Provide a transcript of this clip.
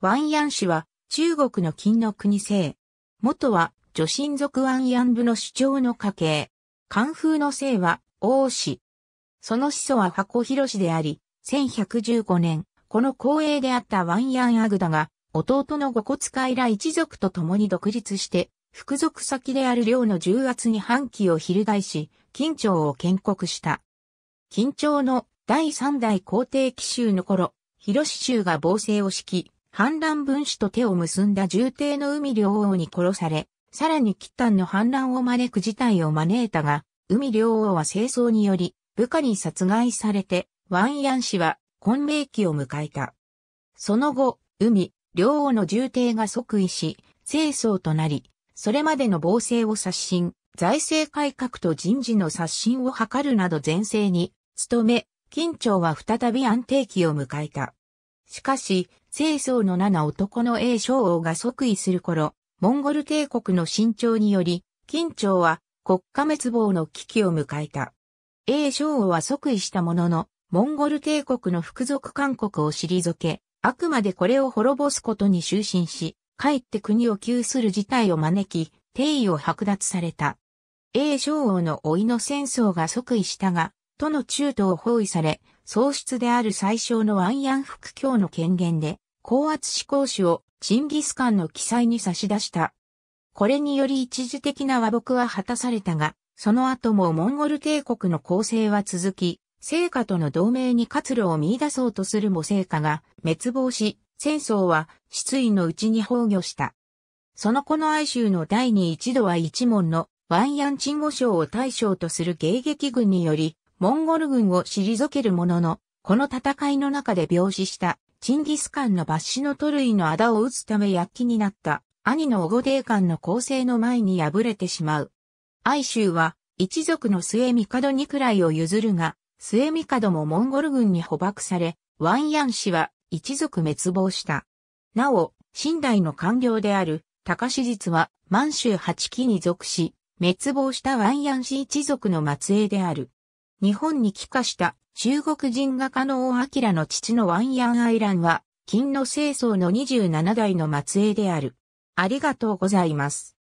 ワンヤン氏は中国の金の国姓。元は女神族ワンヤン部の主張の家系。漢風の姓は王氏。その始祖は箱広氏であり、1115年、この公営であったワンヤンアグダが、弟の五骨カイラ一族と共に独立して、副属先である領の重圧に反旗を翻し、金朝を建国した。金朝の第三代皇帝紀州の頃、広志州が暴政を敷き、反乱分子と手を結んだ重帝の海両王に殺され、さらに吉丹の反乱を招く事態を招いたが、海両王は清掃により、部下に殺害されて、ワンヤン氏は、混迷期を迎えた。その後、海、両王の重帝が即位し、清掃となり、それまでの暴政を刷新、財政改革と人事の刷新を図るなど前世に、努め、金朝は再び安定期を迎えた。しかし、清宗の七男の英将王が即位する頃、モンゴル帝国の伸長により、金朝は国家滅亡の危機を迎えた。英将王は即位したものの、モンゴル帝国の副属韓国を退け、あくまでこれを滅ぼすことに終身し、かえって国を窮する事態を招き、帝位を剥奪された。英将王の老いの戦争が即位したが、都の中東を包囲され、喪失である最小のワンヤン副教の権限で、高圧思考主をチンギスカンの記載に差し出した。これにより一時的な和睦は果たされたが、その後もモンゴル帝国の構成は続き、聖火との同盟に活路を見出そうとするも聖火が滅亡し、戦争は失意のうちに崩御した。そのこの哀州の第二一度は一門のワンヤンチンゴ省を大将とする迎撃軍により、モンゴル軍を退けるものの、この戦いの中で病死したチンギスカンの抜死のトルイの仇を討つため躍起になった兄のオゴデーカンの攻勢の前に敗れてしまう。哀州は一族の末帝にくらいを譲るが、末帝もモンゴル軍に捕獲され、ワンヤン氏は一族滅亡した。なお、寝台の官僚である高史実は満州八期に属し、滅亡したワンヤン氏一族の末裔である。日本に帰化した中国人画家の大明の父のワンヤンアイランは、金の清掃の27代の末裔である。ありがとうございます。